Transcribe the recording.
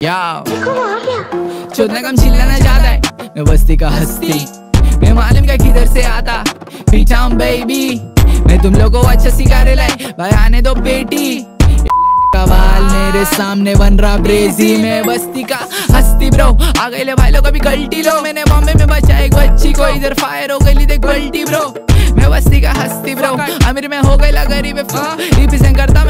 या। चोदना कम चिल्लाना ज़्यादा है। मैं बस्ती का हस्ती। मैं मालूम क्या किधर से आता। पीछा हम बेबी मैं तुम लोगों को अच्छा सिखा रहे लाए भाई आने दो बेटी। कवाल मेरे सामने बन रहा ब्रेजी में बस्ती का हस्ती ब्रो आ गए ले भाई लोग अभी गलती लो। मैंने बॉम्बे में बचा एक बच्ची को। इधर फायर हो गई देख गलती ब्रो मैं बस्ती का हस्ती ब्रो अमीर में हो गई गरीब रिप्रेजेंट करता